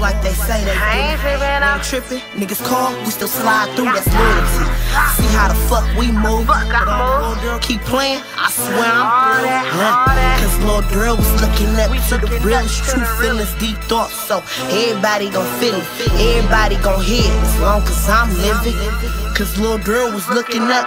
like they say they I ain't tripping, I'm tripping, niggas call, we still slide through, that's loyalty. See how the fuck we move. Fuck, I move. keep playing, I swear I'm through. That. Girl was looking up We to the realest true feelings, deep thoughts. So everybody gon' feel it, everybody gon' hear it as long as I'm living. Cause little girl was looking up.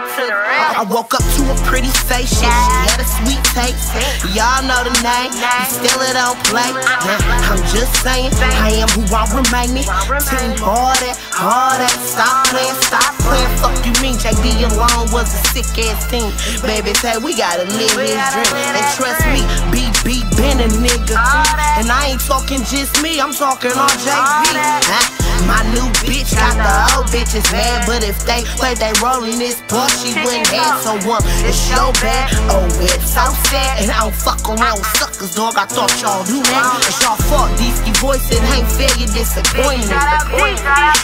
I woke up to a pretty face, shit. She had a sweet taste. Y'all know the name, you still it don't play. Huh? I'm just saying, I am who I remain. Team all that, all that. Stop playing, stop playing. Fuck you mean, JD alone was a sick ass team. Baby, say we gotta live this dream. And trust me, BB a nigga. And I ain't talking just me, I'm talking on JB. Huh? My new bitch got the old bitches mad, but if they play they rolling this ball, she wouldn't have someone. It's so bad, oh it's so sad, and I don't fuck around with suckers, dog. I thought y'all knew that. It's y'all fault. These voice it ain't fair, you disappointing.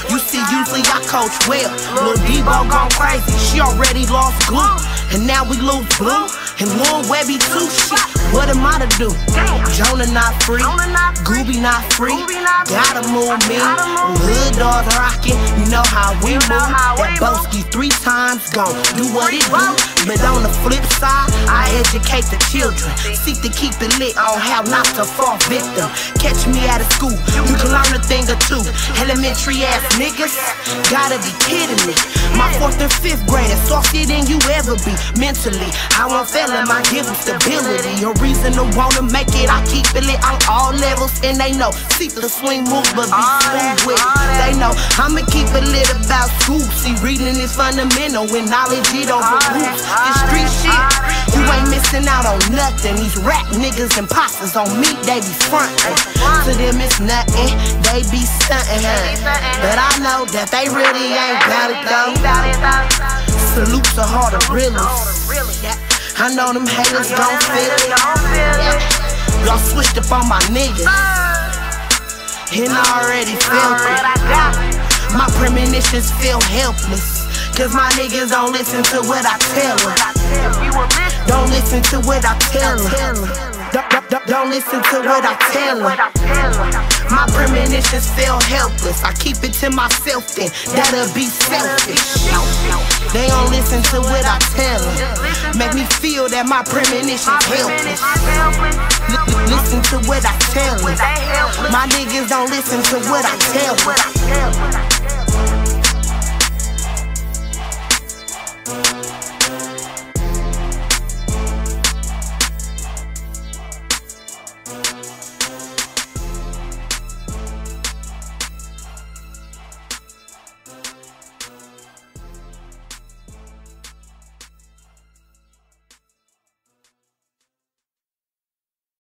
You see, usually I coach well. Lil Debo gone crazy, she already lost glue, and now we lose blue. And Lil Webby too shit. What am I to do? Jonah not free, Gooby not free. Gotta move me. Hood Dollz rockin', you know how we move. That Boski three times gone, do what it do. But on the flip side, I educate the children. Seek to keep it lit on how not to fall victim. Catch me out of school, you can learn a thing or two. Elementary ass niggas, gotta be kidding me. My fourth and fifth grade is softer than you ever be. Mentally, I won't fail in my give them stability. A reason to wanna make it, I keep it lit on all levels. And they know, see the swing move, but be smooth with. They know, I'ma keep it lit about school. See, reading is fundamental when knowledge it over rules. This street shit, missing out on nothing. These rap niggas and imposters on me, they be frontin'. To them it's nothing, they be stuntin'? But I know that they really ain't got it though. Salute to all the realists. I know them haters don't feel it. Y'all switched up on my niggas. And I already felt it. My premonitions feel helpless. Cause my niggas don't listen to what I tell them. Listen to what I tell them. Don't, don't, don't, listen to what I tell them. My premonitions feel helpless. I keep it to myself then. That'll be selfish. They don't listen to what I tell them. Make me feel that my premonitions helpless. L- listen to what I tell them. My niggas don't listen to what I tell them.